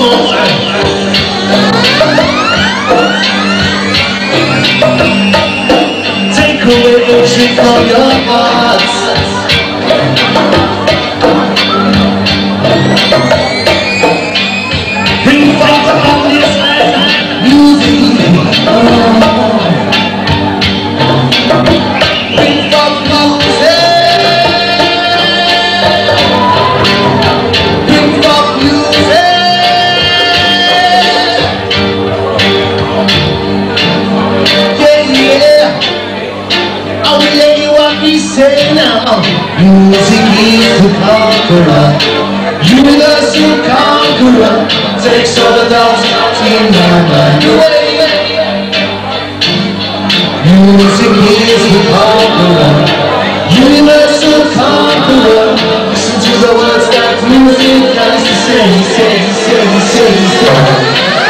Senhor. music is the conqueror. Universe conqueror. Listen to the words that music has to say, say, say, say, say.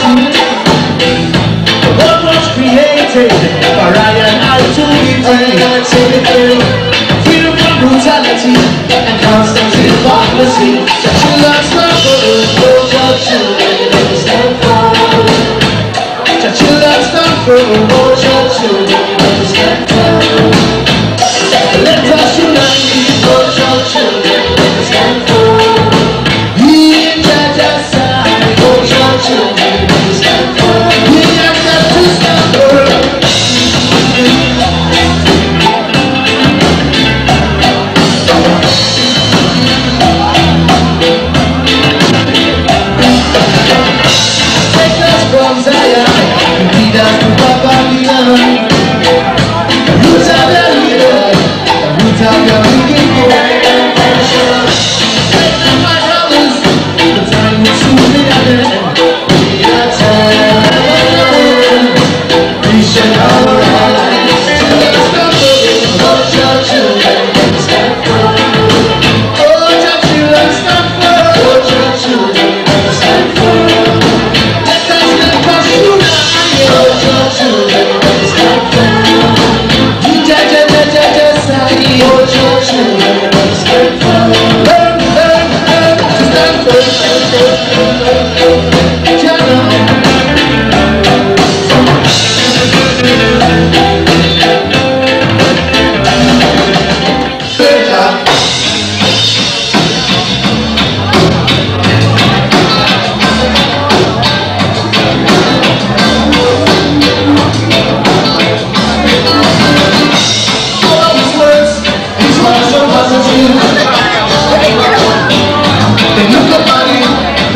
negativity Freedom from brutality And constant hypocrisy Such a love's not for us No culture Such a love's not for us No culture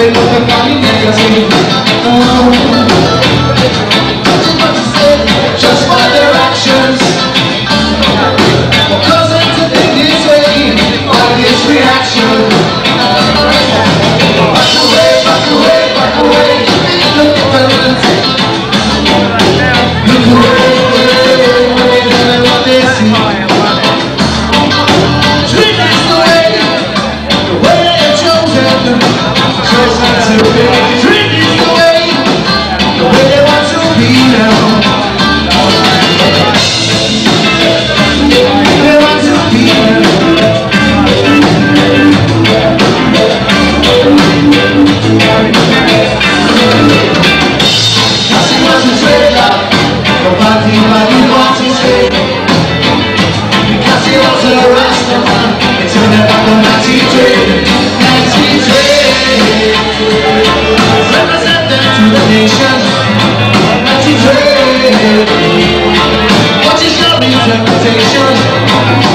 they look at me, they can see. Oh. Nobody you. watches it Because he was a Rastaman He turned about the Nazi dream Nazi dream Represented to the nation Nazi dream What is your interpretation?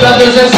Brothers and